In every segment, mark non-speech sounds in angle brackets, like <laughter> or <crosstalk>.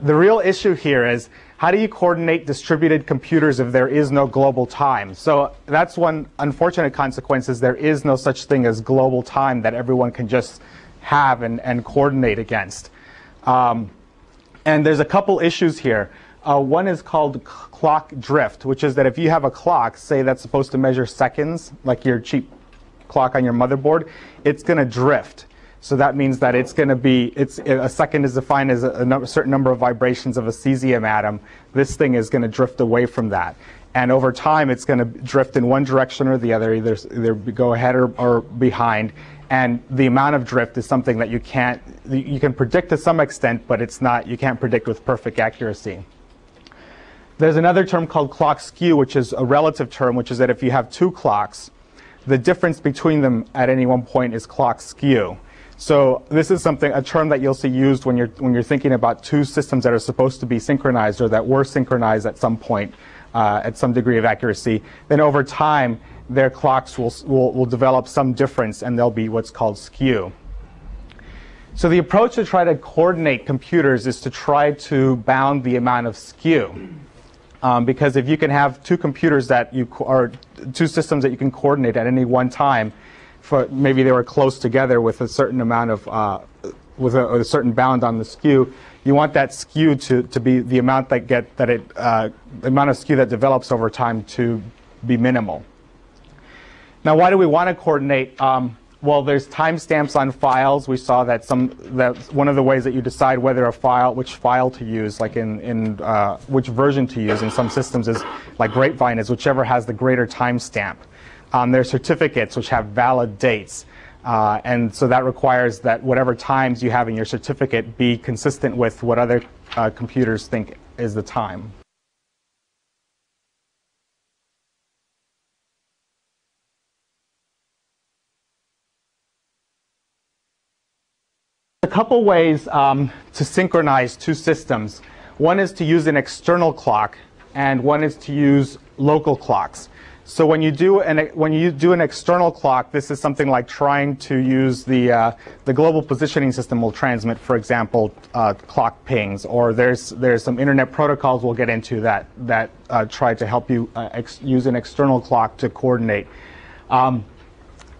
The real issue here is how do you coordinate distributed computers if there is no global time? So that's one unfortunate consequence is there is no such thing as global time that everyone can just have and, and coordinate against. Um, and there's a couple issues here. Uh, one is called clock drift, which is that if you have a clock, say that's supposed to measure seconds, like your cheap clock on your motherboard, it's going to drift. So that means that it's going to be, it's, a second is defined as a, a certain number of vibrations of a cesium atom. This thing is going to drift away from that. And over time, it's going to drift in one direction or the other, either, either go ahead or, or behind. And the amount of drift is something that you can't, you can predict to some extent, but it's not, you can't predict with perfect accuracy. There's another term called clock skew, which is a relative term, which is that if you have two clocks, the difference between them at any one point is clock skew. So this is something, a term that you'll see used when you're, when you're thinking about two systems that are supposed to be synchronized or that were synchronized at some point uh, at some degree of accuracy. Then over time, their clocks will, will, will develop some difference and there'll be what's called skew. So the approach to try to coordinate computers is to try to bound the amount of skew. Um, because if you can have two computers that you, or two systems that you can coordinate at any one time, for maybe they were close together with a certain amount of uh, with a, a, certain bound on the skew. You want that skew to, to be the amount that get that it uh, the amount of skew that develops over time to be minimal. Now, why do we want to coordinate? Um, well, there's timestamps on files. We saw that some that one of the ways that you decide whether a file, which file to use, like in in uh, which version to use in some systems, is like Grapevine is whichever has the greater timestamp on their certificates, which have valid dates. Uh, and so that requires that whatever times you have in your certificate be consistent with what other uh, computers think is the time. A couple ways um, to synchronize two systems. One is to use an external clock, and one is to use local clocks. So when you do an when you do an external clock, this is something like trying to use the uh, the global positioning system will transmit, for example, uh, clock pings, or there's there's some internet protocols we'll get into that that uh, try to help you uh, use an external clock to coordinate. Um,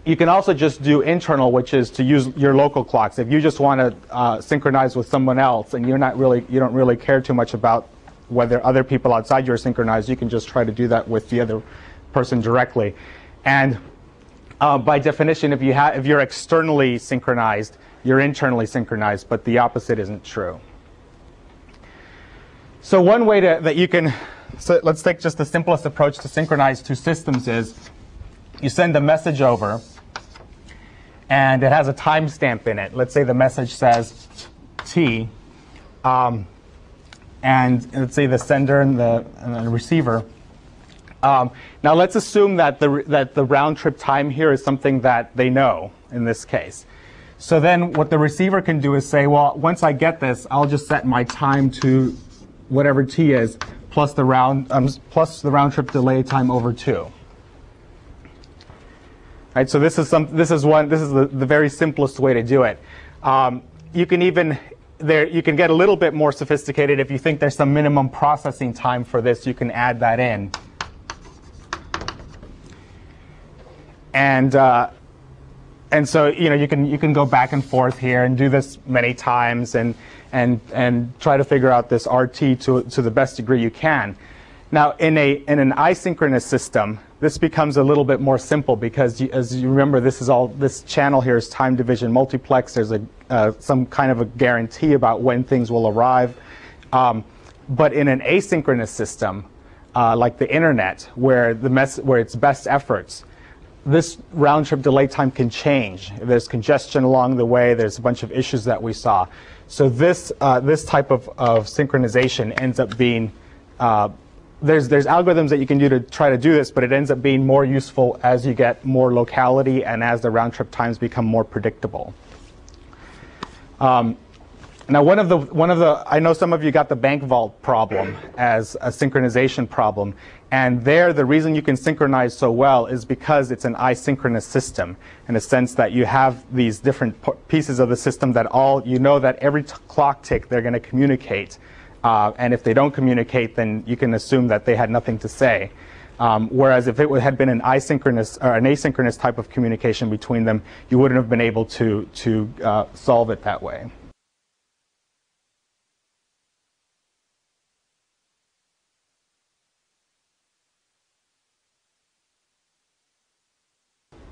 you can also just do internal, which is to use your local clocks. If you just want to uh, synchronize with someone else and you're not really you don't really care too much about whether other people outside you are synchronized, you can just try to do that with the other person directly. And uh, by definition, if, you have, if you're externally synchronized, you're internally synchronized, but the opposite isn't true. So one way to, that you can, so let's take just the simplest approach to synchronize two systems is you send a message over, and it has a timestamp in it. Let's say the message says T, um, and let's say the sender and the, and the receiver um, now let's assume that the, that the round trip time here is something that they know in this case. So then what the receiver can do is say, well, once I get this, I'll just set my time to whatever t is plus the round um, plus the round trip delay time over two. Right, so this is some this is one this is the, the very simplest way to do it. Um, you can even there you can get a little bit more sophisticated if you think there's some minimum processing time for this. You can add that in. And uh, and so you know you can you can go back and forth here and do this many times and and and try to figure out this RT to to the best degree you can. Now in a in an isochronous system, this becomes a little bit more simple because you, as you remember, this is all this channel here is time division multiplex. There's a uh, some kind of a guarantee about when things will arrive. Um, but in an asynchronous system, uh, like the internet, where the mess where it's best efforts, this round trip delay time can change. There's congestion along the way. There's a bunch of issues that we saw. So this uh, this type of, of synchronization ends up being uh, there's there's algorithms that you can do to try to do this, but it ends up being more useful as you get more locality and as the round trip times become more predictable. Um, now, one of the one of the I know some of you got the bank vault problem as a synchronization problem, and there the reason you can synchronize so well is because it's an asynchronous system in a sense that you have these different pieces of the system that all you know that every clock tick they're going to communicate Uh, and if they don't communicate, then you can assume that they had nothing to say. Um, whereas if it had been an asynchronous or an asynchronous type of communication between them, you wouldn't have been able to to uh, solve it that way.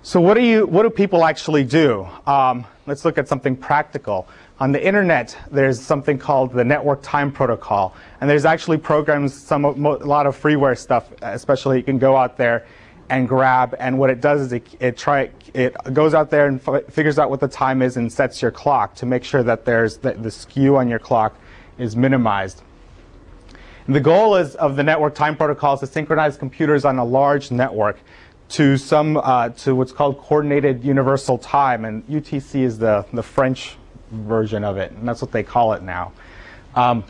So what do you what do people actually do? Um, let's look at something practical. On the internet, there's something called the Network Time Protocol, and there's actually programs, some a lot of freeware stuff, especially you can go out there and grab. And what it does is it, it try it goes out there and figures out what the time is and sets your clock to make sure that there's the, the skew on your clock is minimized. And the goal is of the Network Time Protocol is to synchronize computers on a large network to some uh, to what's called coordinated universal time, and UTC is the the French version of it, and that's what they call it now. Um,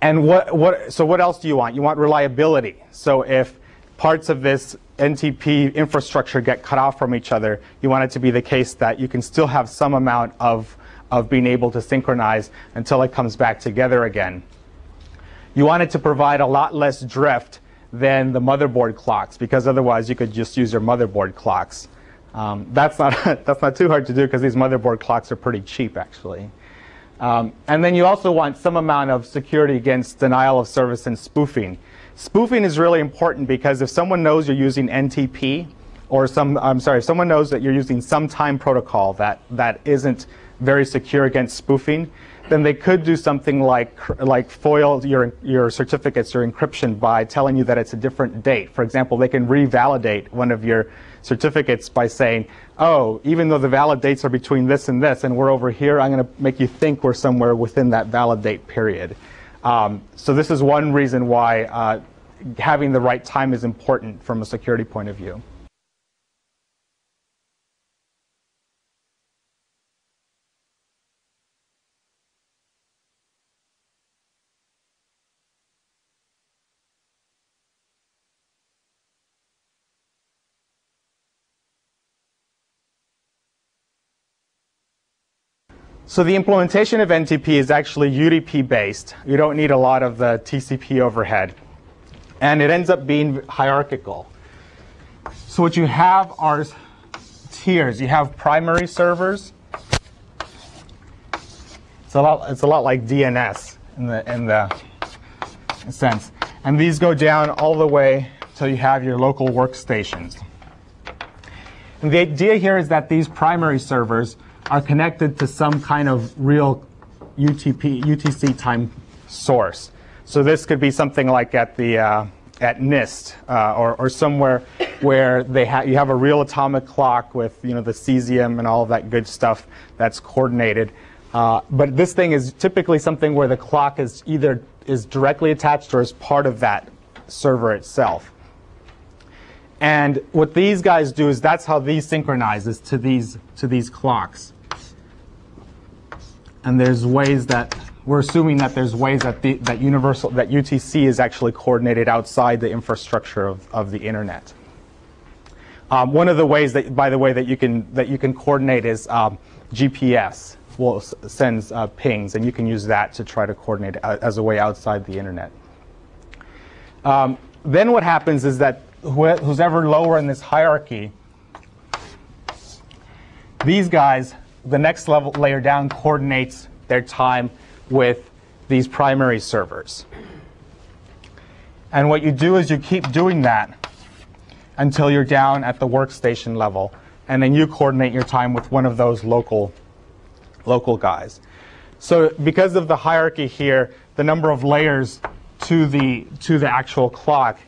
and what what so what else do you want? You want reliability. So if parts of this NTP infrastructure get cut off from each other, you want it to be the case that you can still have some amount of of being able to synchronize until it comes back together again. You want it to provide a lot less drift than the motherboard clocks because otherwise you could just use your motherboard clocks. Um, that's, not, <laughs> that's not too hard to do because these motherboard clocks are pretty cheap actually. Um, and then you also want some amount of security against denial of service and spoofing. Spoofing is really important because if someone knows you're using NTP or some, I'm sorry, if someone knows that you're using some time protocol that, that isn't very secure against spoofing, then they could do something like like foil your your certificates, your encryption by telling you that it's a different date. For example, they can revalidate one of your certificates by saying, "Oh, even though the valid dates are between this and this, and we're over here, I'm going to make you think we're somewhere within that valid date period." Um, so this is one reason why uh, having the right time is important from a security point of view. So the implementation of NTP is actually UDP based. You don't need a lot of the TCP overhead. And it ends up being hierarchical. So what you have are tiers. You have primary servers. It's a lot, it's a lot like DNS in the, in the sense. And these go down all the way till you have your local workstations. And the idea here is that these primary servers are connected to some kind of real UTP, UTC time source. So this could be something like at the uh, at NIST uh, or, or somewhere where they ha you have a real atomic clock with you know the cesium and all of that good stuff that's coordinated. Uh, but this thing is typically something where the clock is either is directly attached or is part of that server itself. And what these guys do is that's how these synchronize is to these to these clocks and there's ways that we're assuming that there's ways that the, that universal that UTC is actually coordinated outside the infrastructure of, of the internet. Um, one of the ways that, by the way, that you can that you can coordinate is um, GPS will sends uh, pings, and you can use that to try to coordinate uh, as a way outside the internet. Um, then what happens is that wh who's ever lower in this hierarchy, these guys the next level layer down coordinates their time with these primary servers. And what you do is you keep doing that until you're down at the workstation level, and then you coordinate your time with one of those local, local guys. So because of the hierarchy here, the number of layers to the, to the actual clock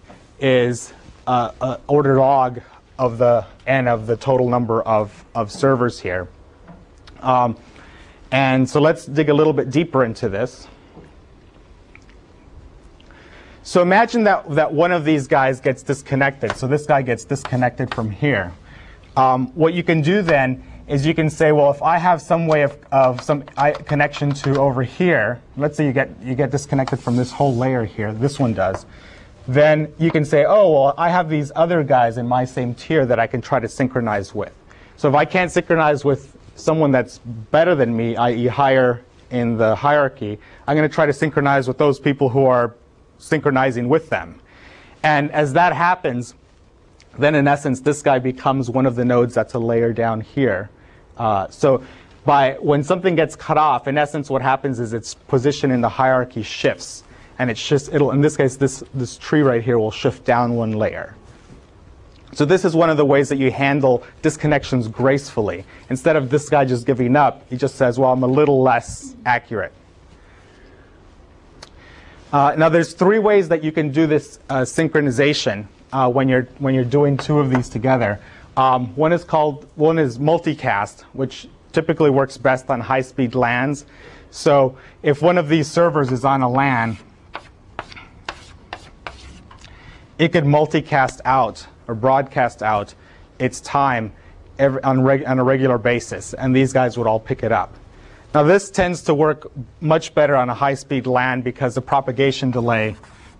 is uh, uh, order log of the n of the total number of, of servers here. Um, and so let's dig a little bit deeper into this. So imagine that, that one of these guys gets disconnected. So this guy gets disconnected from here. Um, what you can do then is you can say, well, if I have some way of, of some connection to over here, let's say you get, you get disconnected from this whole layer here, this one does, then you can say, oh, well, I have these other guys in my same tier that I can try to synchronize with. So if I can't synchronize with someone that's better than me, i.e. higher in the hierarchy, I'm going to try to synchronize with those people who are synchronizing with them. And as that happens, then in essence, this guy becomes one of the nodes that's a layer down here. Uh, so by when something gets cut off, in essence, what happens is its position in the hierarchy shifts, and it shifts. It'll in this case, this this tree right here will shift down one layer. So this is one of the ways that you handle disconnections gracefully. Instead of this guy just giving up, he just says, "Well, I'm a little less accurate." Uh, now, there's three ways that you can do this uh, synchronization uh, when you're when you're doing two of these together. Um, one is called one is multicast, which typically works best on high-speed LANs. So if one of these servers is on a LAN, it could multicast out or broadcast out its time every, on, on a regular basis, and these guys would all pick it up. Now this tends to work much better on a high-speed LAN because the propagation delay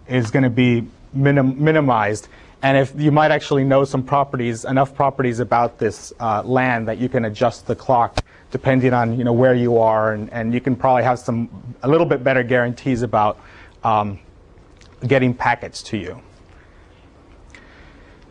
is going to be minim minimized. And if you might actually know some properties, enough properties about this uh, LAN that you can adjust the clock depending on you know where you are, and, and you can probably have some a little bit better guarantees about um, getting packets to you.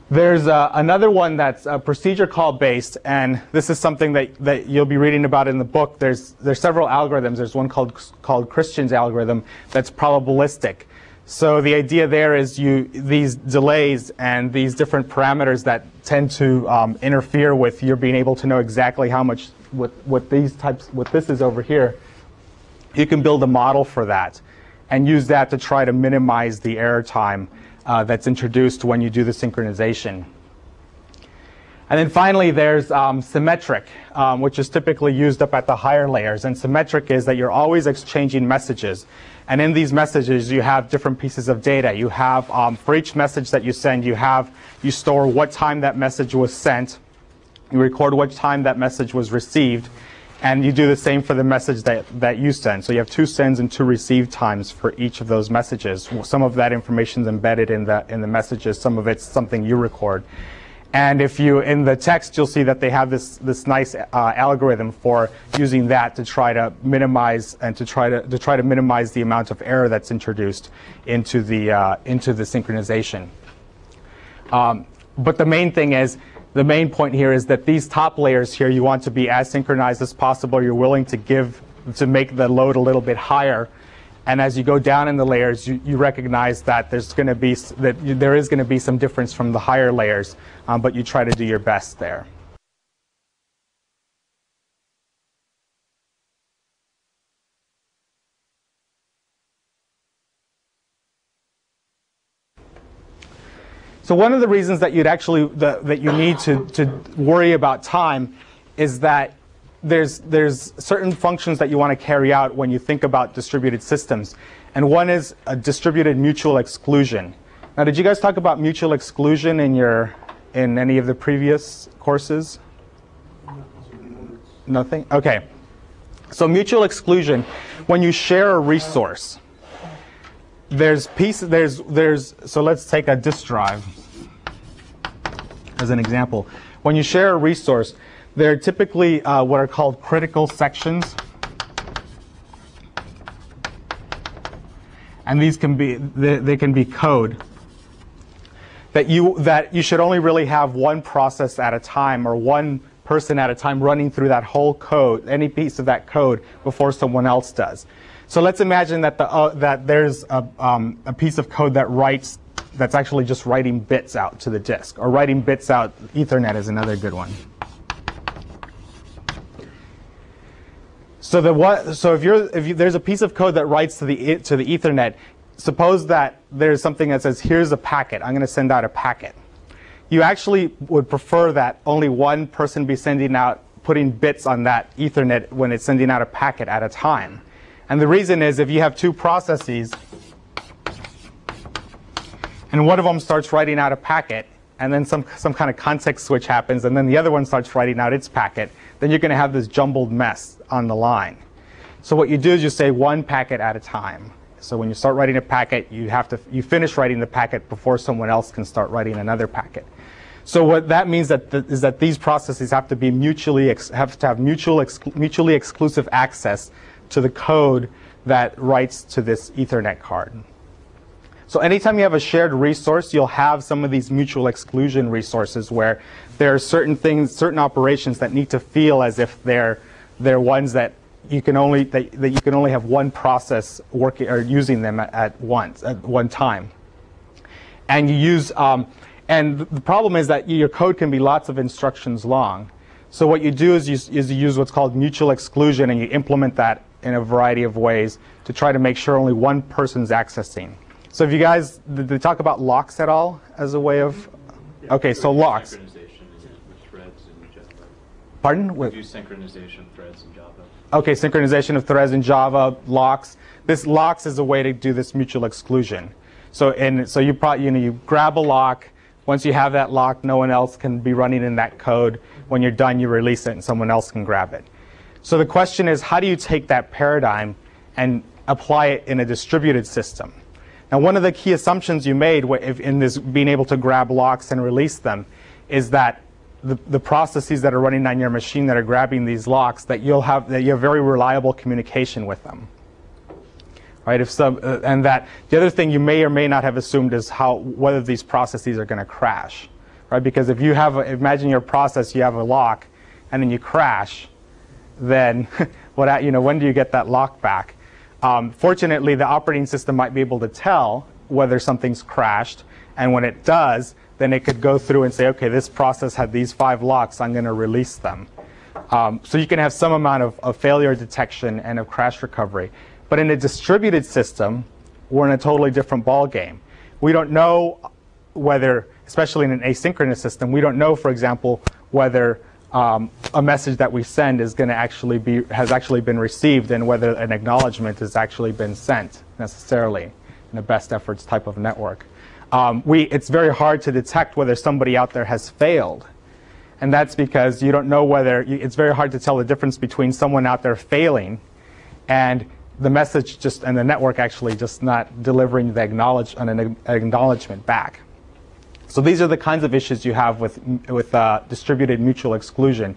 There's uh, another one that's a procedure call based, and this is something that, that you'll be reading about in the book. There's, there's several algorithms. There's one called, called Cristian's algorithm that's probabilistic. So the idea there is you, these delays and these different parameters that tend to um, interfere with your being able to know exactly how much, what, what these types, what this is over here, you can build a model for that and use that to try to minimize the error time uh, that's introduced when you do the synchronization. And then finally, there's um, symmetric, um, which is typically used up at the higher layers. And symmetric is that you're always exchanging messages. And in these messages, you have different pieces of data. You have, um, for each message that you send, you have, you store what time that message was sent. You record what time that message was received. And you do the same for the message that, that you send. So you have two sends and two receive times for each of those messages. Some of that information is embedded in the, in the messages. Some of it's something you record. And if you, in the text, you'll see that they have this, this nice uh, algorithm for using that to try to minimize and to try to, to try to minimize the amount of error that's introduced into the, uh, into the synchronization. Um, but the main thing is, the main point here is that these top layers here, you want to be as synchronized as possible. You're willing to give, to make the load a little bit higher. And as you go down in the layers, you, you recognize that there's going to be, that there is going to be some difference from the higher layers, um, but you try to do your best there. So one of the reasons that you'd actually the, that you need to, to worry about time is that there's there's certain functions that you want to carry out when you think about distributed systems, and one is a distributed mutual exclusion. Now, did you guys talk about mutual exclusion in your in any of the previous courses? Nothing. Okay. So mutual exclusion, when you share a resource, there's pieces, there's there's so let's take a disk drive as an example. When you share a resource, there are typically uh, what are called critical sections. And these can be they, they can be code that you that you should only really have one process at a time or one person at a time running through that whole code, any piece of that code before someone else does. So let's imagine that, the, uh, that there's a, um, a piece of code that writes, that's actually just writing bits out to the disk, or writing bits out. Ethernet is another good one. So the what? So if you're if you, there's a piece of code that writes to the to the Ethernet, suppose that there's something that says here's a packet. I'm going to send out a packet. You actually would prefer that only one person be sending out putting bits on that Ethernet when it's sending out a packet at a time. And the reason is if you have two processes and one of them starts writing out a packet and then some, some kind of context switch happens and then the other one starts writing out its packet, then you're going to have this jumbled mess on the line. So what you do is you say one packet at a time. So when you start writing a packet, you have to you finish writing the packet before someone else can start writing another packet. So what that means that th is that these processes have to be mutually have to have mutual mutually exclusive access to the code that writes to this Ethernet card. So anytime you have a shared resource, you'll have some of these mutual exclusion resources where there are certain things, certain operations that need to feel as if they're they're ones that you can only that, that you can only have one process working or using them at, at once at one time. And you use um, and the problem is that your code can be lots of instructions long. So what you do is you, is you use what's called mutual exclusion and you implement that in a variety of ways to try to make sure only one person's accessing. So if you guys, did they talk about locks at all as a way of, okay, so locks. Synchronization with threads in Java. Pardon? With- synchronization of threads in Java. Okay, synchronization of threads in Java, locks. This locks is a way to do this mutual exclusion. So and so you probably you know you grab a lock. Once you have that lock, no one else can be running in that code. When you're done, you release it and someone else can grab it. So the question is, how do you take that paradigm and apply it in a distributed system? Now, one of the key assumptions you made in this being able to grab locks and release them is that the, the processes that are running on your machine that are grabbing these locks, that you'll have that you have very reliable communication with them. Right? If some, uh, and that the other thing you may or may not have assumed is how whether these processes are going to crash, right? Because if you have a, imagine your process, you have a lock, and then you crash, then <laughs> what you know when do you get that lock back? Um, fortunately, the operating system might be able to tell whether something's crashed, and when it does, then it could go through and say, okay, this process had these five locks, I'm going to release them. Um, so you can have some amount of, of failure detection and of crash recovery. But in a distributed system, we're in a totally different ballgame. We don't know whether, especially in an asynchronous system, we don't know, for example, whether um, a message that we send is going to actually be has actually been received and whether an acknowledgement has actually been sent necessarily in a best efforts type of network. Um, we, it's very hard to detect whether somebody out there has failed. And that's because you don't know whether, you, it's very hard to tell the difference between someone out there failing and the message just, and the network actually just not delivering the acknowledge, an acknowledgement back. So these are the kinds of issues you have with, with uh, distributed mutual exclusion.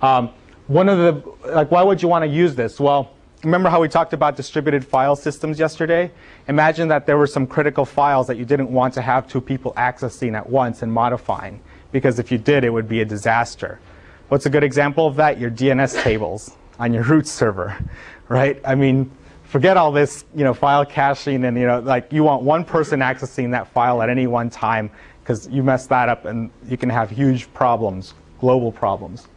Um, one of the, like, why would you want to use this? Well, remember how we talked about distributed file systems yesterday? Imagine that there were some critical files that you didn't want to have two people accessing at once and modifying, because if you did, it would be a disaster. What's a good example of that? Your DNS tables on your root server, <laughs> right? I mean, forget all this, you know, file caching and, you know, like you want one person accessing that file at any one time because you mess that up and you can have huge problems, global problems.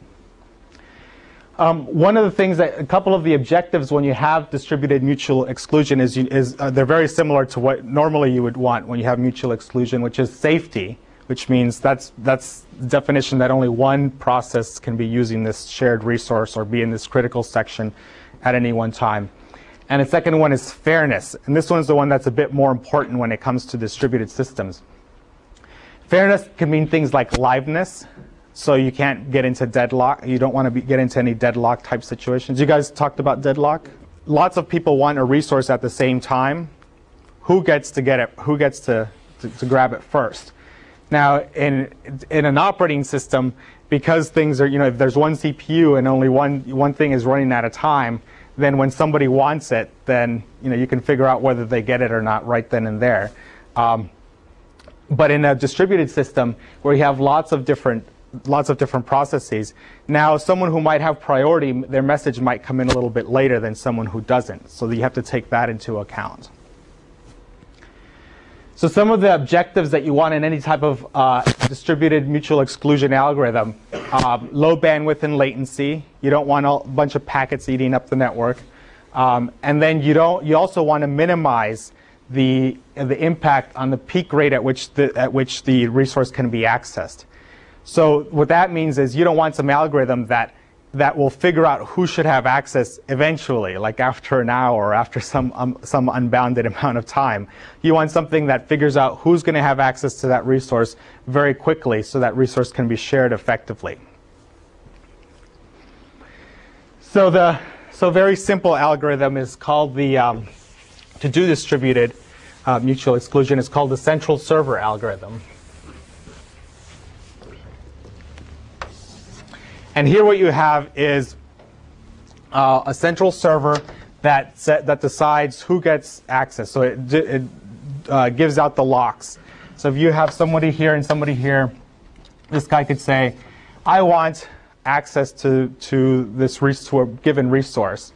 Um, one of the things that a couple of the objectives when you have distributed mutual exclusion is, you, is uh, they're very similar to what normally you would want when you have mutual exclusion, which is safety, which means that's that's the definition that only one process can be using this shared resource or be in this critical section at any one time. And the second one is fairness, and this one's the one that's a bit more important when it comes to distributed systems. Fairness can mean things like liveness, so you can't get into deadlock. You don't want to be, get into any deadlock type situations. You guys talked about deadlock. Lots of people want a resource at the same time. Who gets to get it? Who gets to, to, to grab it first? Now, in in an operating system, because things are, you know, if there's one CPU and only one one thing is running at a time, then when somebody wants it, then you know you can figure out whether they get it or not right then and there. Um, but in a distributed system where you have lots of different lots of different processes, now someone who might have priority, their message might come in a little bit later than someone who doesn't. So you have to take that into account. So some of the objectives that you want in any type of uh, distributed mutual exclusion algorithm, um, low bandwidth and latency. You don't want a bunch of packets eating up the network. Um, and then you don't. You also want to minimize the the impact on the peak rate at which the at which the resource can be accessed. So what that means is you don't want some algorithm that that will figure out who should have access eventually, like after an hour or after some um, some unbounded <laughs> amount of time. You want something that figures out who's going to have access to that resource very quickly, so that resource can be shared effectively. So the so very simple algorithm is called the um, to do distributed uh, mutual exclusion is called the central server algorithm. And here what you have is uh, a central server that set, that decides who gets access. So it, it uh, gives out the locks. So if you have somebody here and somebody here, this guy could say, I want access to, to this to a given resource.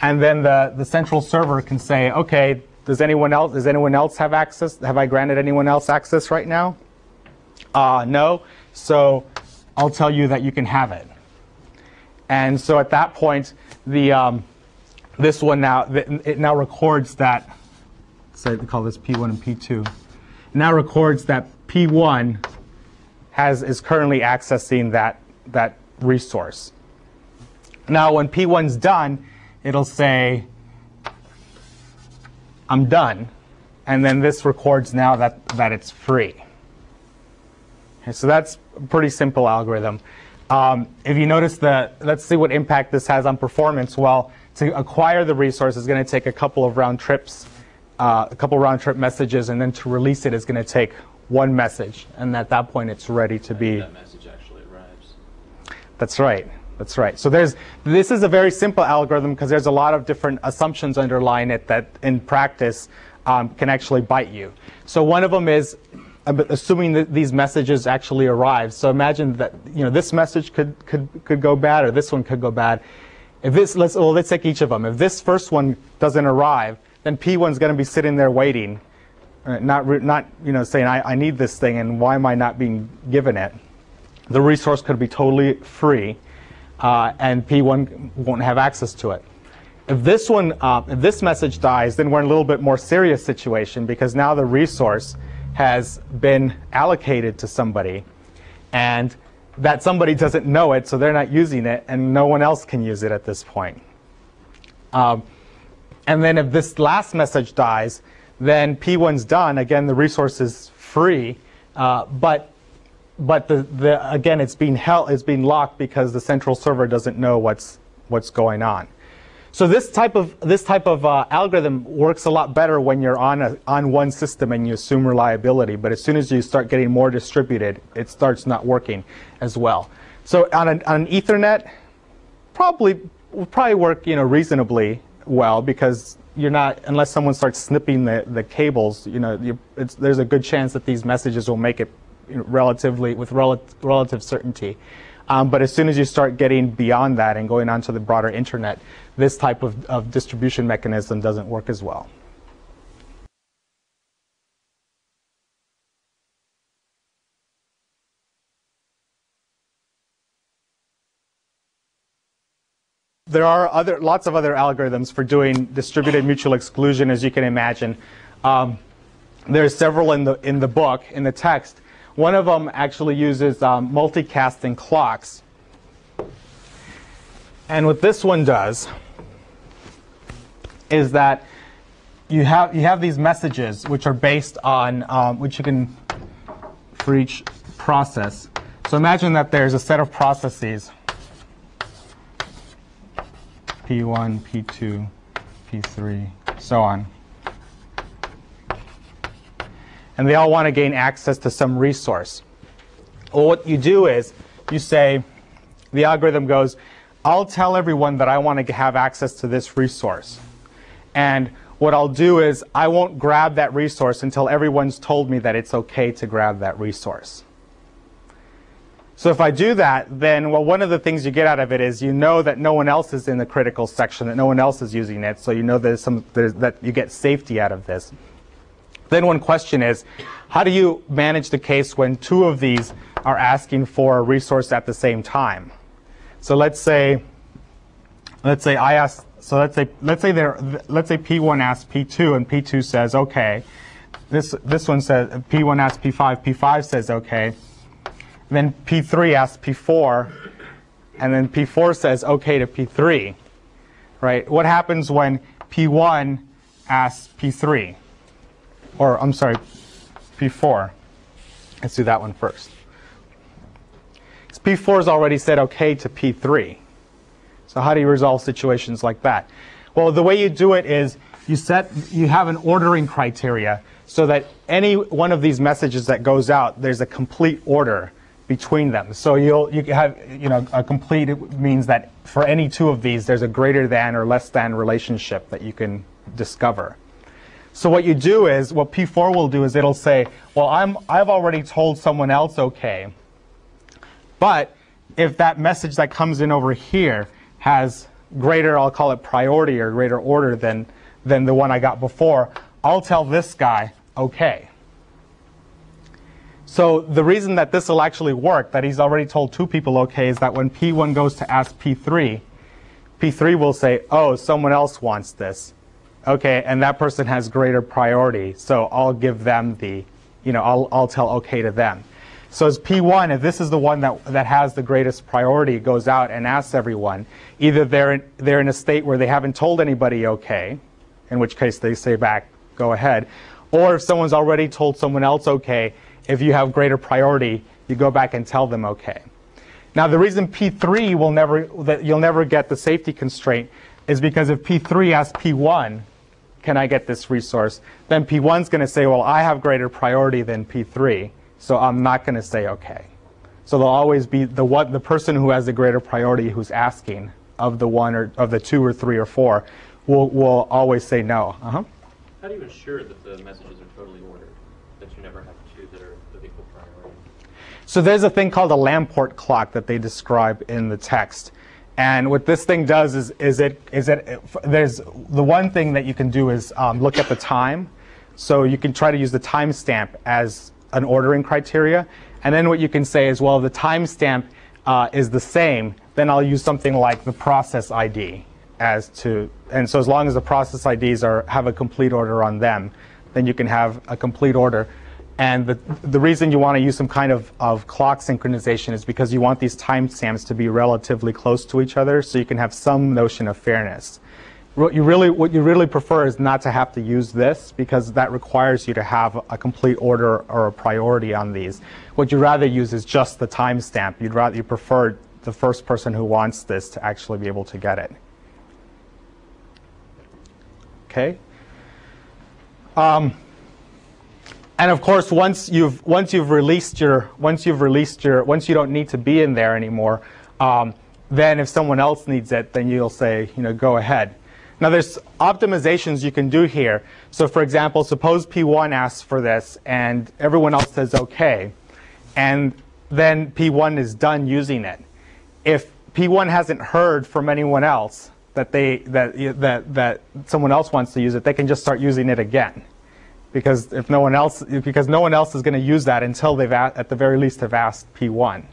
And then the, the central server can say, okay, does anyone else does anyone else have access? Have I granted anyone else access right now? Uh, no. So I'll tell you that you can have it. And so at that point, the um, this one now it now records that. Say we call this P1 and P2. It now records that P1 has is currently accessing that that resource. Now, when P1's done, it'll say, "I'm done," and then this records now that that it's free. Okay, so that's a pretty simple algorithm. Um, if you notice the, let's see what impact this has on performance. Well, to acquire the resource is going to take a couple of round trips, uh, a couple round trip messages, and then to release it is going to take one message. And at that point, it's ready to be. That message actually arrives. That's right. That's right. So there's this is a very simple algorithm because there's a lot of different assumptions underlying it that in practice um, can actually bite you. So one of them is assuming that these messages actually arrive. So imagine that you know this message could could could go bad or this one could go bad. If this let's well let's take each of them. If this first one doesn't arrive, then P1's going to be sitting there waiting, uh, not not you know saying I, I need this thing and why am I not being given it? The resource could be totally free, uh, and P1 won't have access to it. If this one, uh, if this message dies, then we're in a little bit more serious situation because now the resource has been allocated to somebody, and that somebody doesn't know it, so they're not using it, and no one else can use it at this point. Um, and then if this last message dies, then P1's done. Again, the resource is free, uh, but but the, the again it's being held it's being locked because the central server doesn't know what's what's going on. So this type of this type of uh, algorithm works a lot better when you're on a, on one system and you assume reliability. But as soon as you start getting more distributed, it starts not working as well. So on an, on Ethernet, probably will probably work you know reasonably well because you're not unless someone starts snipping the, the cables. You know, you, there's a good chance that these messages will make it relatively with rel- relative certainty. Um, but as soon as you start getting beyond that and going onto the broader internet, this type of, of distribution mechanism doesn't work as well. There are other, lots of other algorithms for doing distributed mutual exclusion, as you can imagine. Um, there's several in the, in the book, in the text. One of them actually uses um, multicasting clocks. And what this one does is that you have, you have these messages which are based on, um, which you can, for each process. So imagine that there's a set of processes P1, P2, P3, so on. And they all want to gain access to some resource. Well, what you do is you say, the algorithm goes, I'll tell everyone that I want to have access to this resource. And what I'll do is I won't grab that resource until everyone's told me that it's okay to grab that resource. So if I do that, then well, one of the things you get out of it is you know that no one else is in the critical section, that no one else is using it, so you know there's some, that you get safety out of this. Then one question is, how do you manage the case when two of these are asking for a resource at the same time? So let's say, let's say I ask, so let's say, let's say there, let's say P1 asks P2 and P2 says okay. This, this one says, P1 asks P5, P5 says okay. Then P3 asks P4, and then P4 says okay to P3, right? What happens when P1 asks P3? Or, I'm sorry, P4. Let's do that one first. P4 has already said okay to P3. So how do you resolve situations like that? Well, the way you do it is you set, you have an ordering criteria so that any one of these messages that goes out, there's a complete order between them. So you'll you have you know a complete means that for any two of these there's a greater than or less than relationship that you can discover. So what you do is what P4 will do is it'll say, well I'm I've already told someone else okay. But if that message that comes in over here has greater I'll call it priority or greater order than than the one I got before, I'll tell this guy okay. So the reason that this will actually work, that he's already told two people okay, is that when P1 goes to ask P3, P3 will say, oh, someone else wants this. Okay, and that person has greater priority, so I'll give them the, you know, I'll, I'll tell okay to them. So as P1, if this is the one that, that has the greatest priority, goes out and asks everyone, either they're in, they're in a state where they haven't told anybody okay, in which case they say back, go ahead, or if someone's already told someone else okay, if you have greater priority, you go back and tell them okay. Now the reason P3 will never, that you'll never get the safety constraint is because if P3 asks P1, can I get this resource? Then P1 is going to say, well, I have greater priority than P3, so I'm not going to say okay. So there'll always be the one, the person who has the greater priority who's asking of the one or of the two or three or four will will always say no. Uh-huh. How do you ensure that the messages are totally ordered? That you never have two that are of equal priority? So there's a thing called a Lamport clock that they describe in the text. And what this thing does is, is it is it there's the one thing that you can do is um, look at the time. So you can try to use the timestamp as an ordering criteria. And then what you can say is, well, the timestamp uh, is the same, then I'll use something like the process ID as to, and so as long as the process IDs are have a complete order on them, then you can have a complete order. And the, the reason you want to use some kind of, of clock synchronization is because you want these timestamps to be relatively close to each other so you can have some notion of fairness. What you really, what you really prefer is not to have to use this because that requires you to have a complete order or a priority on these. What you'd rather use is just the timestamp. You'd rather, you prefer the first person who wants this to actually be able to get it. Okay. Um, and of course, once you've once you've released your once you've released your once you don't need to be in there anymore, um, then if someone else needs it, then you'll say, you know, go ahead. Now there's optimizations you can do here. So for example, suppose P1 asks for this and everyone else says okay, and then P1 is done using it. If P1 hasn't heard from anyone else, that they that that that someone else wants to use it, they can just start using it again, because if no one else because no one else is going to use that until they've at the very least have asked P1.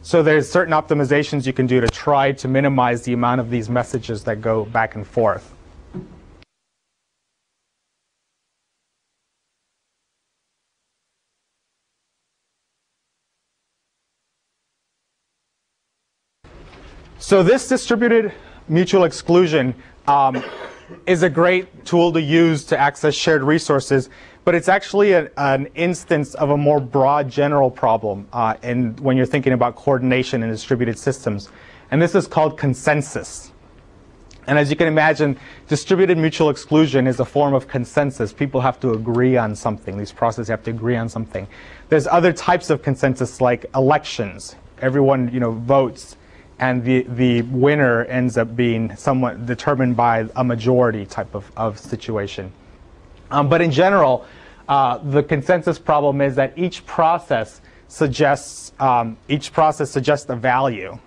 So there's certain optimizations you can do to try to minimize the amount of these messages that go back and forth. So this distributed mutual exclusion um, is a great tool to use to access shared resources, but it's actually a, an instance of a more broad general problem uh, in, when you're thinking about coordination in distributed systems. And this is called consensus. And as you can imagine, distributed mutual exclusion is a form of consensus. People have to agree on something. These processes have to agree on something. There's other types of consensus like elections. Everyone, you know, votes and the, the winner ends up being somewhat determined by a majority type of, of situation. Um, but in general, uh, the consensus problem is that each process suggests um, each process suggests a value,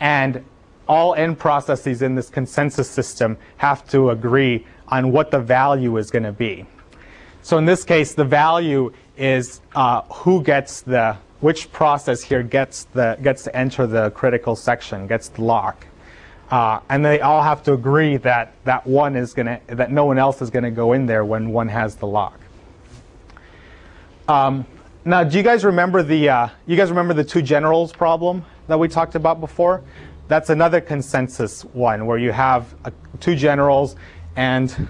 and all end processes in this consensus system have to agree on what the value is going to be. So in this case, the value is uh, who gets the which process here gets the gets to enter the critical section, gets the lock. Uh, and they all have to agree that that one is going to that no one else is going to go in there when one has the lock. Um, now, do you guys remember the uh, you guys remember the two generals problem that we talked about before? That's another consensus one where you have uh, two generals, and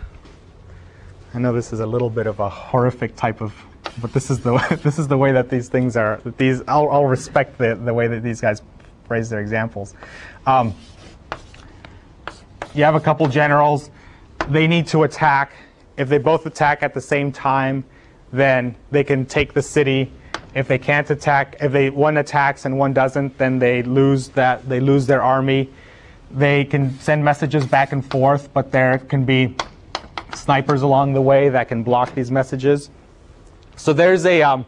I know this is a little bit of a horrific type of but this is the <laughs> this is the way that these things are. These I'll, I'll respect the the way that these guys phrase their examples. Um, you have a couple generals. They need to attack. If they both attack at the same time, then they can take the city, If they can't attack, if they one attacks and one doesn't, then they lose that they lose their army. They can send messages back and forth, but there can be snipers along the way that can block these messages. So there's a um,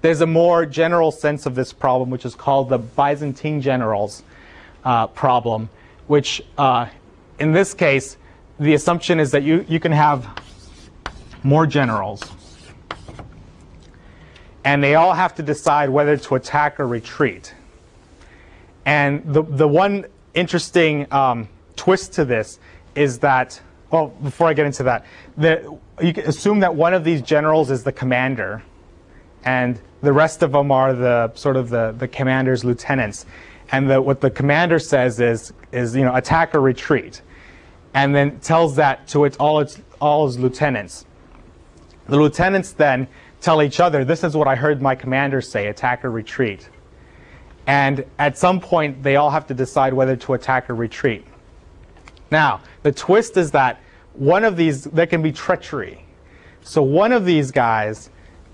there's a more general sense of this problem, which is called the Byzantine generals uh, problem, which uh, in this case, the assumption is that you, you can have more generals. And they all have to decide whether to attack or retreat. And the, the one interesting um, twist to this is that, well, before I get into that, the, you can assume that one of these generals is the commander, and the rest of them are the sort of the, the commander's lieutenants. And the, what the commander says is, is, you know, attack or retreat. And then tells that to its, all, its, all his lieutenants. The lieutenants then tell each other, this is what I heard my commander say, attack or retreat. And at some point, they all have to decide whether to attack or retreat. Now, the twist is that one of these, there can be treachery. So one of these guys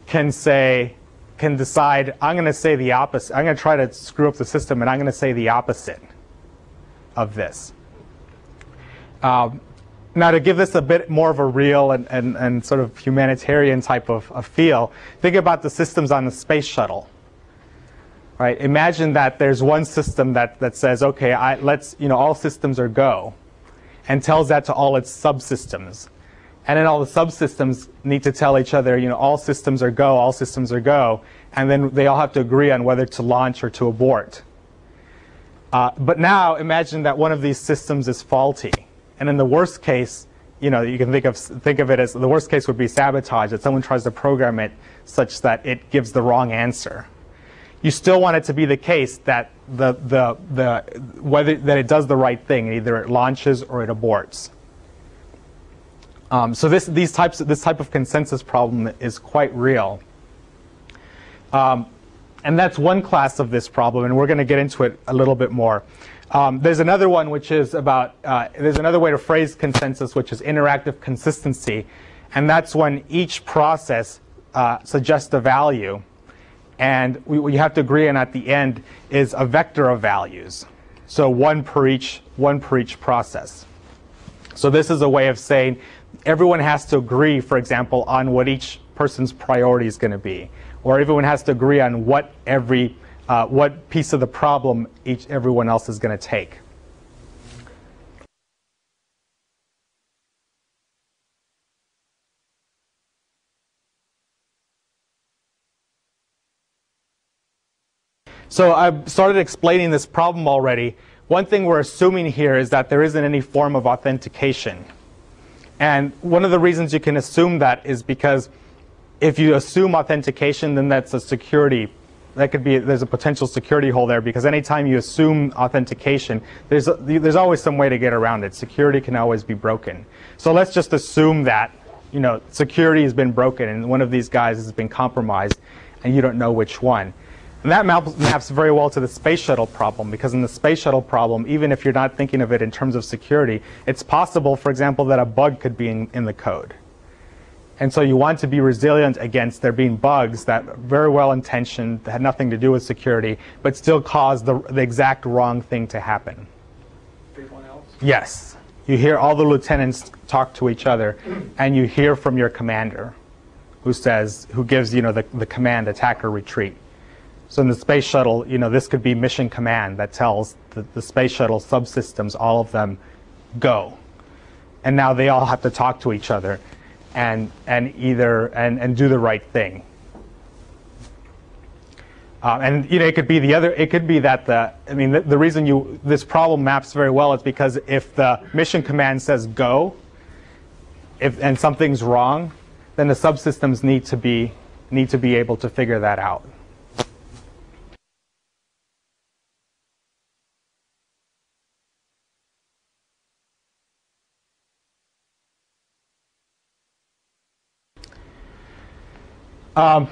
can say, can decide, I'm going to say the opposite. I'm going to try to screw up the system, and I'm going to say the opposite of this. Um, now, to give this a bit more of a real and, and, and sort of humanitarian type of, of feel, think about the systems on the space shuttle. Right? Imagine that there's one system that, that says, okay, I, let's, you know, all systems are go, and tells that to all its subsystems. And then all the subsystems need to tell each other, you know, all systems are go, all systems are go, and then they all have to agree on whether to launch or to abort. Uh, but now imagine that one of these systems is faulty. And in the worst case, you know, you can think of, think of it as the worst case would be sabotage, that someone tries to program it such that it gives the wrong answer. You still want it to be the case that the, the, the, whether, that it does the right thing, either it launches or it aborts. Um, so this, these types, this type of consensus problem is quite real. Um, and that's one class of this problem, and we're going to get into it a little bit more. Um, there's another one which is about, uh, there's another way to phrase consensus, which is interactive consistency. And that's when each process uh, suggests a value. And we, what you have to agree on at the end is a vector of values. So one per each, one per each process. So this is a way of saying everyone has to agree, for example, on what each person's priority is going to be. Or everyone has to agree on what every uh, what piece of the problem each everyone else is going to take. So I've started explaining this problem already. One thing we're assuming here is that there isn't any form of authentication. And one of the reasons you can assume that is because if you assume authentication, then that's a security that could be there's a potential security hole there because anytime you assume authentication, there's a, there's always some way to get around it. Security can always be broken. So let's just assume that you know security has been broken and one of these guys has been compromised, and you don't know which one. And that maps very well to the space shuttle problem because in the space shuttle problem, even if you're not thinking of it in terms of security, it's possible, for example, that a bug could be in, in the code. And so you want to be resilient against there being bugs that very well intentioned, had nothing to do with security, but still cause the, the exact wrong thing to happen. Else? Yes. You hear all the lieutenants talk to each other, and you hear from your commander, who says, who gives you know the, the command attack or retreat. So in the space shuttle, you know this could be mission command that tells the, the space shuttle subsystems, all of them, go. And now they all have to talk to each other and, and either and, and do the right thing. Um, and you know, it could be the other. It could be that the. I mean, the, the, reason you this problem maps very well is because if the mission command says go, if and something's wrong, then the subsystems need to be need to be able to figure that out. Um,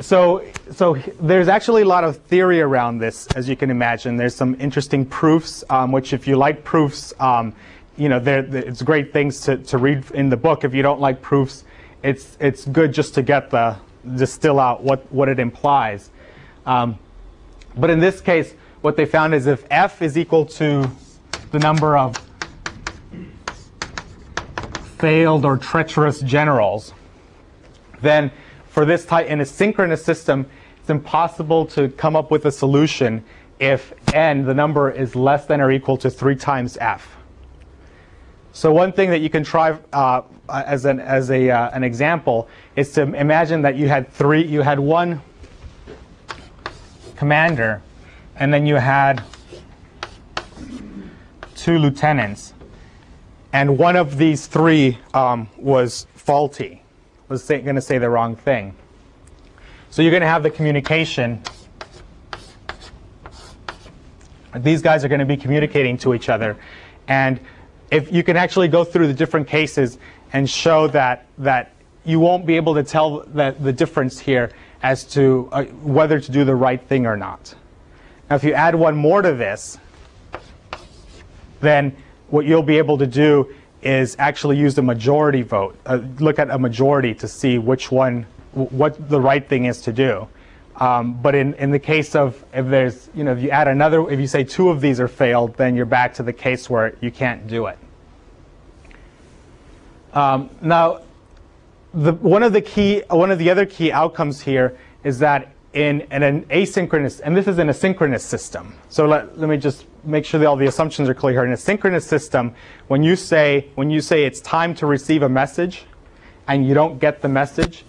so, so there's actually a lot of theory around this, as you can imagine. There's some interesting proofs, um, which if you like proofs, um, you know, it's great things to, to read in the book. If you don't like proofs, it's, it's good just to get the, distill out what, what it implies. Um, but in this case, what they found is if f is equal to the number of failed or treacherous generals, then for this type in a synchronous system, it's impossible to come up with a solution if n, the number, is less than or equal to 3 times f. So one thing that you can try uh, as an as a uh, an example is to imagine that you had three, you had one commander, and then you had two lieutenants, and one of these three um, was faulty, was going to say the wrong thing. So you're going to have the communication. These guys are going to be communicating to each other, and if you can actually go through the different cases and show that that you won't be able to tell that the difference here as to uh, whether to do the right thing or not. Now, if you add one more to this, then what you'll be able to do is actually use the majority vote, uh, look at a majority to see which one, what the right thing is to do. Um, but in, in the case of if there's, you know, if you add another, if you say two of these are failed, then you're back to the case where you can't do it. Um, now, the, one of the key, one of the other key outcomes here is that in, in, an asynchronous, and this is in a synchronous system. So let, let me just make sure that all the assumptions are clear here. In a synchronous system, when you say, when you say it's time to receive a message and you don't get the message,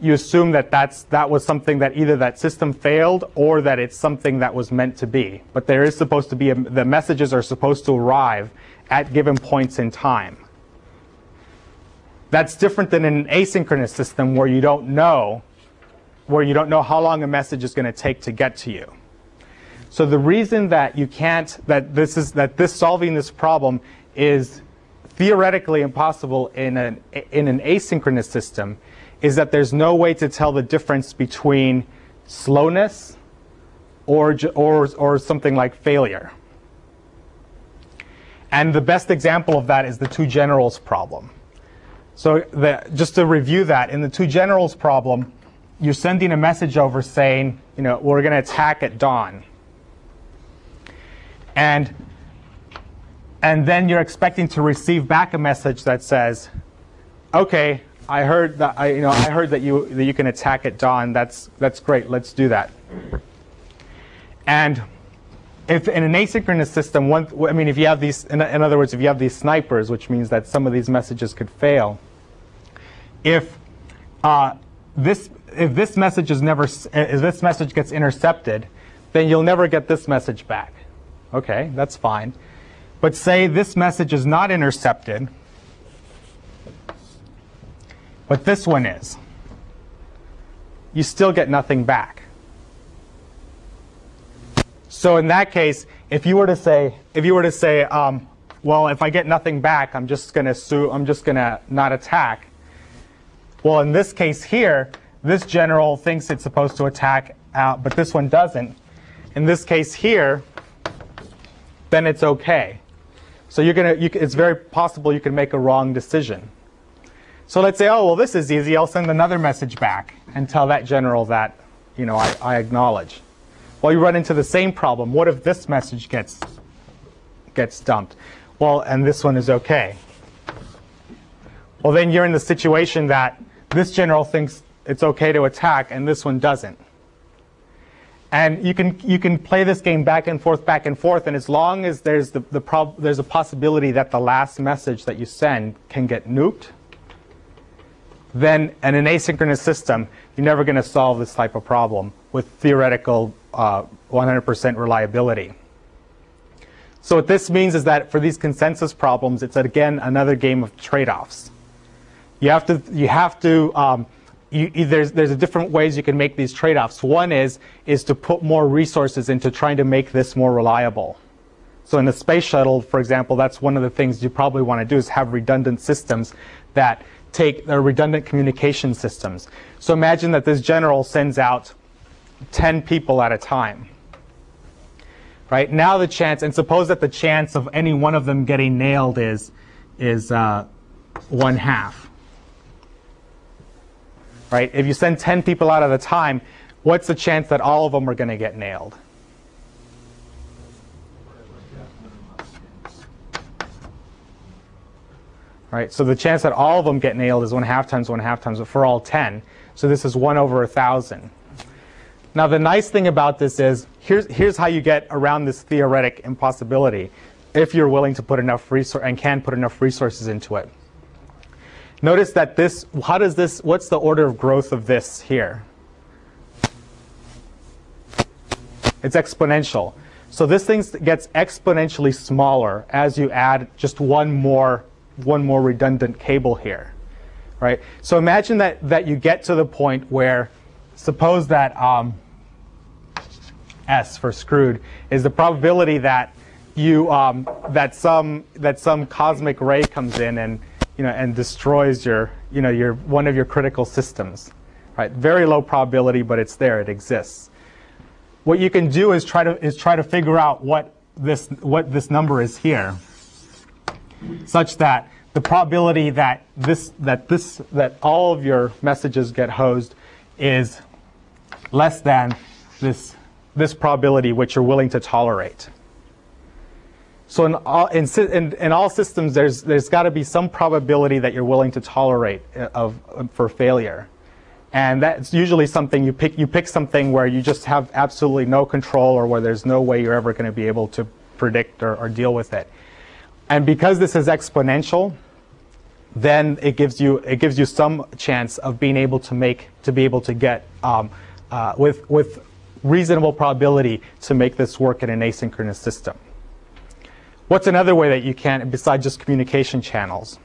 you assume that that's, that was something that either that system failed or that it's something that was meant to be. But there is supposed to be, a, the messages are supposed to arrive at given points in time. That's different than an asynchronous system where you don't know, where you don't know how long a message is going to take to get to you. So the reason that you can't, that this is, that this solving this problem is theoretically impossible in an, in an asynchronous system is that there's no way to tell the difference between slowness or, or, or something like failure. And the best example of that is the two generals problem. So the, just to review that, in the two generals problem, you're sending a message over saying, you know, we're going to attack at dawn. And, and then you're expecting to receive back a message that says, okay, I heard that, I, you know, I heard that you, that you can attack at dawn. That's, that's great. Let's do that. And if in an asynchronous system, one, I mean, if you have these, in, in, other words, if you have these snipers, which means that some of these messages could fail, if uh, this if this message is never if this message gets intercepted, then you'll never get this message back. Okay, that's fine. But say this message is not intercepted, but this one is. You still get nothing back. So in that case, if you were to say, if you were to say, um, well, if I get nothing back, I'm just going to sue, I'm just going to not attack. Well, in this case here, this general thinks it's supposed to attack out, but this one doesn't. In this case here, then it's okay. So you're gonna, you, it's very possible you can make a wrong decision. So let's say, oh, well, this is easy. I'll send another message back and tell that general that, you know, I, I acknowledge. Well, you run into the same problem. What if this message gets, gets dumped? Well, and this one is okay. Well, then you're in the situation that this general thinks it's okay to attack and this one doesn't. And you can, you can play this game back and forth, back and forth, and as long as there's, the, the prob- there's a possibility that the last message that you send can get nuked, then in an asynchronous system, you're never going to solve this type of problem with theoretical 100% uh, reliability. So what this means is that for these consensus problems, it's again another game of trade-offs. You have to, you have to, um, you, there's, there's different ways you can make these trade-offs. One is, is to put more resources into trying to make this more reliable. So in the space shuttle, for example, that's one of the things you probably want to do is have redundant systems that take the redundant communication systems. So imagine that this general sends out 10 people at a time. Right? Now the chance, and suppose that the chance of any one of them getting nailed is, is uh, one half. Right? If you send 10 people out at a time, what's the chance that all of them are going to get nailed? Right, so the chance that all of them get nailed is 1 half times 1 half times, for all 10. So this is 1 over a 1,000. Now the nice thing about this is, here's, here's how you get around this theoretic impossibility, if you're willing to put enough resource and can put enough resources into it. Notice that this, how does this, what's the order of growth of this here? It's exponential. So this thing gets exponentially smaller as you add just one more, one more redundant cable here, right? So imagine that, that you get to the point where, suppose that um, S for screwed is the probability that you um, that some that some cosmic ray comes in and you know and destroys your you know your one of your critical systems, right? Very low probability, but it's there. It exists. What you can do is try to is try to figure out what this what this number is here, such that the probability that this that this that all of your messages get hosed is less than this this probability which you're willing to tolerate. So in all, in, in, in all systems, there's, there's got to be some probability that you're willing to tolerate uh, of, of, for failure. And that's usually something you pick, you pick something where you just have absolutely no control or where there's no way you're ever going to be able to predict or, or deal with it. And because this is exponential, then it gives you, it gives you some chance of being able to make, to be able to get um, uh, with, with reasonable probability to make this work in an asynchronous system. What's another way that you can, besides just communication channels?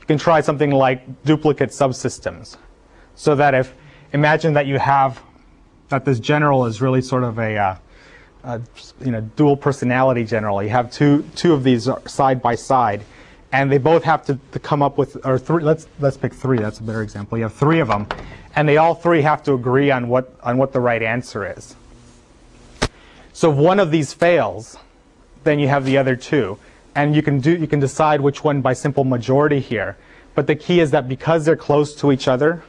You can try something like duplicate subsystems. So that if, imagine that you have, that this general is really sort of a, uh, you know, dual personality general. You have two, two of these side by side, and they both have to, to come up with, or three, let's, let's pick three, that's a better example. You have three of them, and they all three have to agree on what, on what the right answer is. So if one of these fails, then you have the other two. And you can, do, you can decide which one by simple majority here. But the key is that because they're close to each other,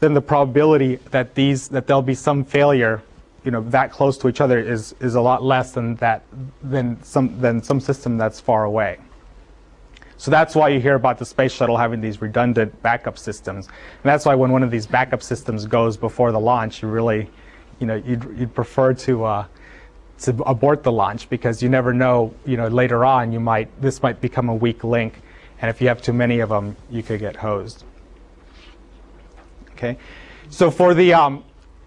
then the probability that, these, that there'll be some failure you know, that close to each other is, is a lot less than, that, than, some, than some system that's far away. So that's why you hear about the space shuttle having these redundant backup systems. And that's why when one of these backup systems goes before the launch, you really, you know, you'd, you'd prefer to, uh, to abort the launch because you never know, you know, later on you might, this might become a weak link. And if you have too many of them, you could get hosed. Okay. So for the, um,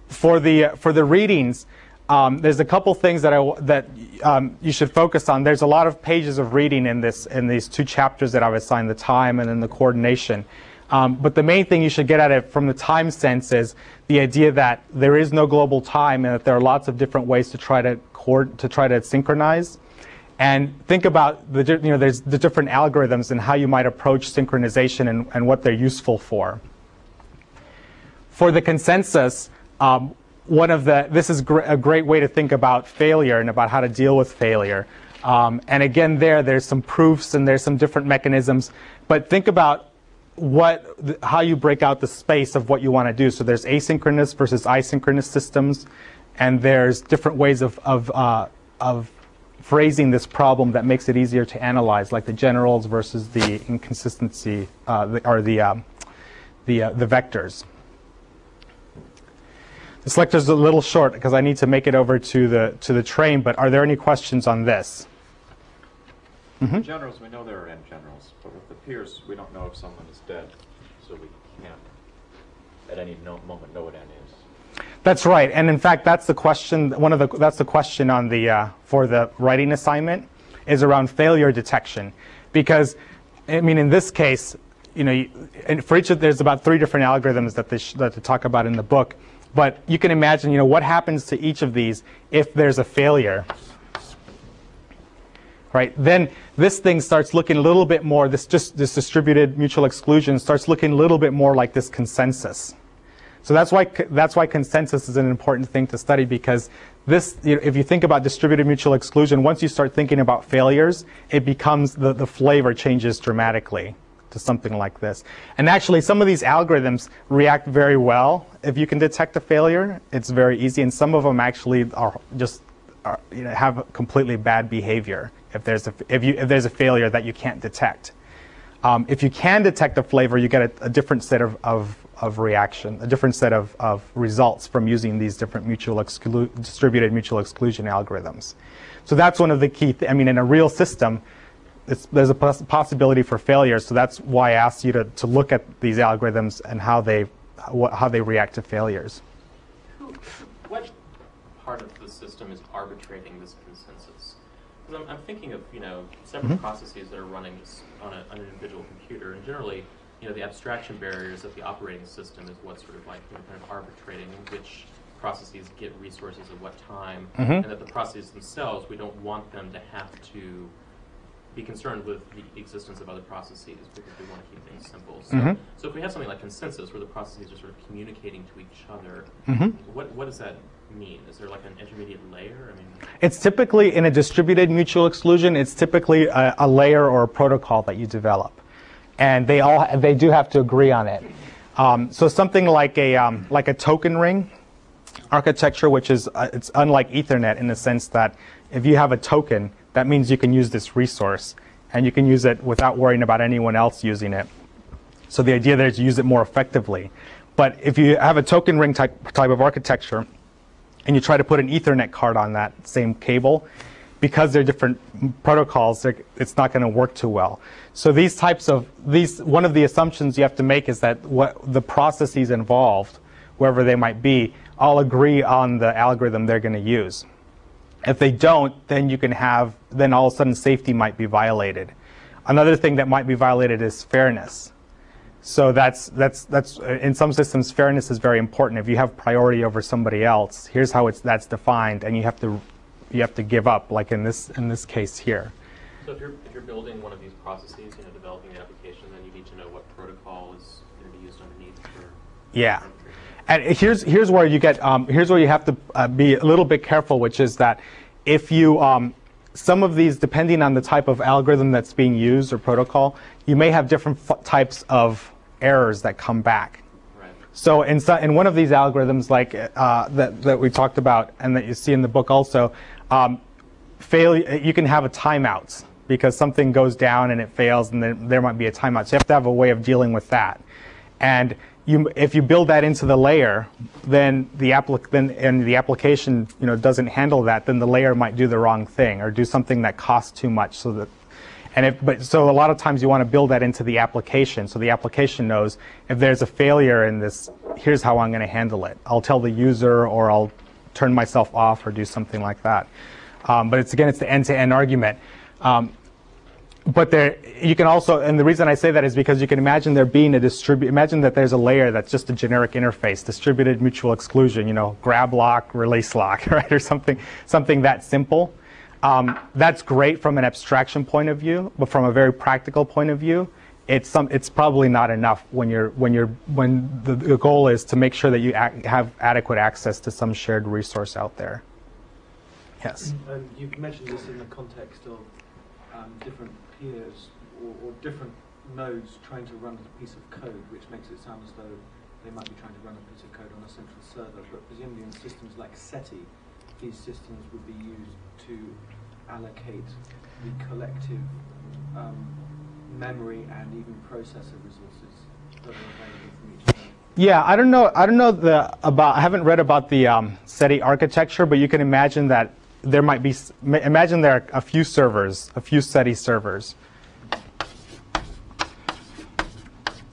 for the, for the readings, um, there's a couple things that I that um, you should focus on. There's a lot of pages of reading in this in these two chapters that I've assigned the time and then the coordination. Um, but the main thing you should get at it from the time sense is the idea that there is no global time and that there are lots of different ways to try to to try to synchronize. And think about the you know there's the different algorithms and how you might approach synchronization and, and what they're useful for. For the consensus, um, one of the, this is gr a great way to think about failure and about how to deal with failure. Um, and again, there, there's some proofs and there's some different mechanisms. But think about what, how you break out the space of what you want to do. So there's asynchronous versus synchronous systems, and there's different ways of, of, uh, of phrasing this problem that makes it easier to analyze, like the generals versus the inconsistency, uh, the, or the, um, the, uh, the vectors. This lecture is a little short because I need to make it over to the to the train. But are there any questions on this? Mm -hmm. Generals, we know there are n generals, but with the peers, we don't know if someone is dead, so we can't at any no moment know what n is. That's right, and in fact, that's the question. One of the that's the question on the uh, for the writing assignment is around failure detection, because I mean, in this case, you know, for each of there's about three different algorithms that they that they talk about in the book. But you can imagine, you know, what happens to each of these if there's a failure. Right? Then this thing starts looking a little bit more, this just this distributed mutual exclusion starts looking a little bit more like this consensus. So that's why that's why consensus is an important thing to study because this, you know, if you think about distributed mutual exclusion, once you start thinking about failures, it becomes the, the flavor changes dramatically to something like this. And actually, some of these algorithms react very well. If you can detect a failure, it's very easy. And some of them actually are just are, you know, have completely bad behavior if there's a, if, you, if there's a failure that you can't detect. Um, if you can detect a flavor, you get a, a different set of, of, of, reaction, a different set of, of results from using these different mutual exclu- distributed mutual exclusion algorithms. So that's one of the key. Th- I mean, in a real system, there's a poss- possibility for failure. So that's why I asked you to, to look at these algorithms and how they wh- how they react to failures. Who, what part of the system is arbitrating this consensus? Because I'm, I'm thinking of you know several Mhm. processes that are running on, a, on an individual computer, and generally, you know, the abstraction barriers of the operating system is what's sort of like you know, kind of arbitrating which processes get resources at what time, Mhm. and that the processes themselves, we don't want them to have to be concerned with the existence of other processes because we want to keep things simple. So, Mhm. so if we have something like consensus where the processes are sort of communicating to each other, Mhm. what, what does that mean? Is there like an intermediate layer? I mean, It's typically in a distributed mutual exclusion. It's typically a, a layer or a protocol that you develop, and they all they do have to agree on it. Um, so something like a um, like a token ring architecture, which is uh, it's unlike Ethernet in the sense that if you have a token, that means you can use this resource and you can use it without worrying about anyone else using it. So the idea there is to use it more effectively. But if you have a token ring type type of architecture, and you try to put an Ethernet card on that same cable, because they're different protocols, they're, it's not going to work too well. So these types of these, one of the assumptions you have to make is that what the processes involved, wherever they might be, all agree on the algorithm they're going to use. If they don't, then you can have, then all of a sudden safety might be violated. Another thing that might be violated is fairness. So that's that's that's in some systems fairness is very important. If you have priority over somebody else, here's how it's that's defined, and you have to you have to give up, like in this in this case here. so if you're, if you're building one of these processes, you know, developing the application, then you need to know what protocol is going to be used underneath for Yeah. And here's here's where you get um, here's where you have to uh, be a little bit careful, which is that if you um, some of these, depending on the type of algorithm that's being used or protocol, you may have different f- types of errors that come back. Right. So in, so, in one of these algorithms, like uh, that, that we talked about and that you see in the book also, um, fail, you can have a timeout because something goes down and it fails and then there might be a timeout. So you have to have a way of dealing with that. And you, if you build that into the layer, then the, applic- then, and the application you know, doesn't handle that, then the layer might do the wrong thing or do something that costs too much so that and if, but so a lot of times you want to build that into the application, so the application knows if there's a failure in this, here's how I'm going to handle it. I'll tell the user, or I'll turn myself off, or do something like that. Um, but it's again, it's the end-to-end argument. Um, but there, you can also, and the reason I say that is because you can imagine there being a distribute. Imagine that there's a layer that's just a generic interface, distributed mutual exclusion. You know, grab lock, release lock, <laughs> right, or something, something that simple. Um, that's great from an abstraction point of view, but from a very practical point of view, it's some, it's probably not enough when you're when you're when the, the goal is to make sure that you have adequate access to some shared resource out there. Yes. Um, you've mentioned this in the context of um, different peers or, or different nodes trying to run a piece of code, which makes it sound as though they might be trying to run a piece of code on a central server. But presumably in systems like SETI, these systems would be used to allocate the collective um, memory and even processor resources that are available from each node. Yeah, I don't know. I don't know the about. I haven't read about the um, SETI architecture, but you can imagine that there might be. Imagine there are a few servers, a few SETI servers.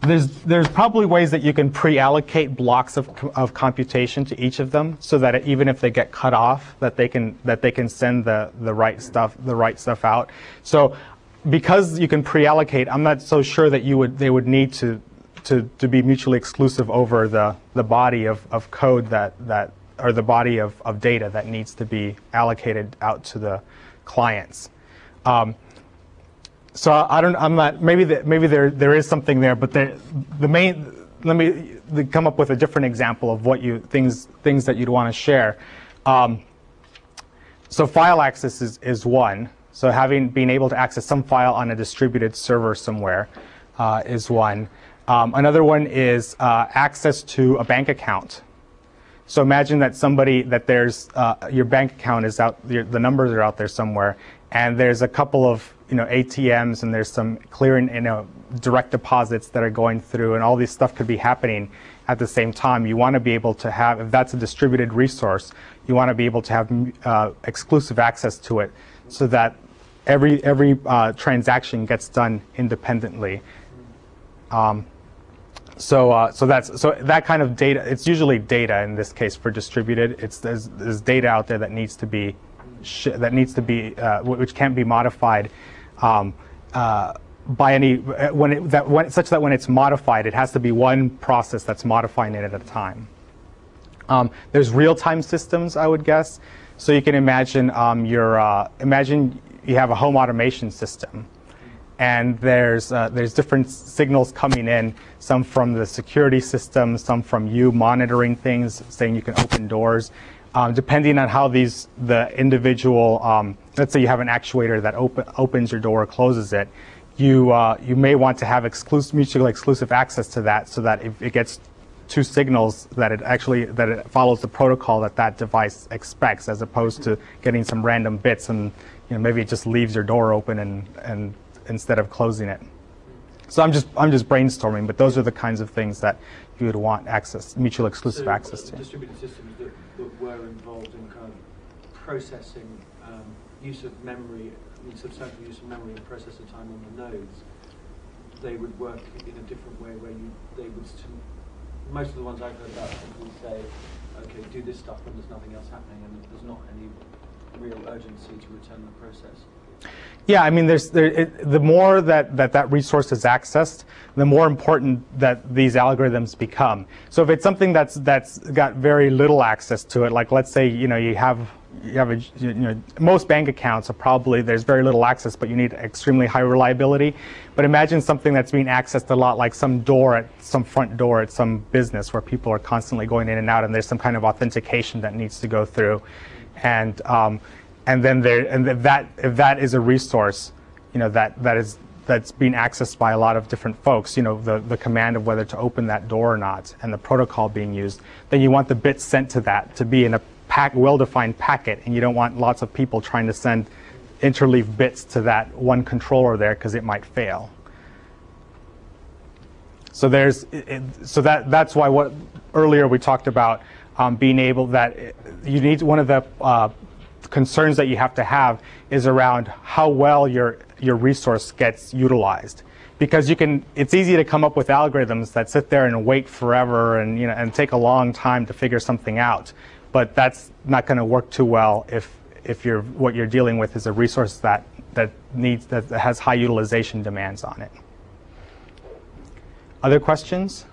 There's there's probably ways that you can pre-allocate blocks of, of computation to each of them, so that even if they get cut off, that they can that they can send the the right stuff the right stuff out. So because you can pre-allocate, I'm not so sure that you would they would need to to, to be mutually exclusive over the, the body of, of code that, that or the body of, of data that needs to be allocated out to the clients. Um, so I, don't. I'm not. Maybe maybe there there is something there, but the the main. Let me come up with a different example of what you things things that you'd want to share. Um, so file access is, is one. So having being able to access some file on a distributed server somewhere. uh, is one. Um, another one is uh, access to a bank account. So imagine that somebody that there's uh, your bank account is out, your, the numbers are out there somewhere, and there's a couple of you know ATMs and there's some clearing you know direct deposits that are going through, and all this stuff could be happening at the same time. You want to be able to have, if that's a distributed resource, you want to be able to have uh, exclusive access to it, so that every every uh, transaction gets done independently. Um, so, uh, so that's so that kind of data. It's usually data in this case for distributed. It's there's, there's data out there that needs to be that needs to be uh, which can't be modified um, uh, by any when it, that when such that when it's modified, it has to be one process that's modifying it at a time. Um, there's real-time systems, I would guess. So you can imagine um, your uh, imagine you have a home automation system and there's uh, there's different signals coming in, some from the security system, some from you monitoring things, saying you can open doors. Um, depending on how these the individual, um, let's say you have an actuator that open, opens your door or closes it, you uh, you may want to have exclusive, mutually exclusive access to that, so that if it gets two signals that it actually that it follows the protocol that that device expects, as opposed to getting some random bits and you know maybe it just leaves your door open and and instead of closing it. So I'm just I'm just brainstorming, but those are the kinds of things that you would want access, mutual exclusive So, access uh, to. Distributed systems that were involved in kind of processing, um, use of memory, I mean, substantial use of memory and processor time on the nodes, they would work in a different way where you, they would, st- most of the ones I've heard about simply say, okay, do this stuff when there's nothing else happening and there's not any real urgency to return the process. Yeah, I mean, there's there, it, the more that, that that resource is accessed, the more important that these algorithms become. So if it's something that's that's got very little access to it, like let's say you know you have you have a you know most bank accounts are probably there's very little access, but you need extremely high reliability. But imagine something that's being accessed a lot, like some door at some front door at some business where people are constantly going in and out, and there's some kind of authentication that needs to go through, and um, and then there and that that is a resource you know that that is that's being accessed by a lot of different folks you know the the command of whether to open that door or not and the protocol being used then you want the bits sent to that to be in a pack well-defined packet and you don't want lots of people trying to send interleave bits to that one controller there because it might fail. So there's it- so that that's why what earlier we talked about um, being able that uh, you need one of the uh, concerns that you have to have is around how well your your resource gets utilized. Because you can it's easy to come up with algorithms that sit there and wait forever and you know and take a long time to figure something out. But that's not going to work too well if if you're what you're dealing with is a resource that that needs that has high utilization demands on it. Other questions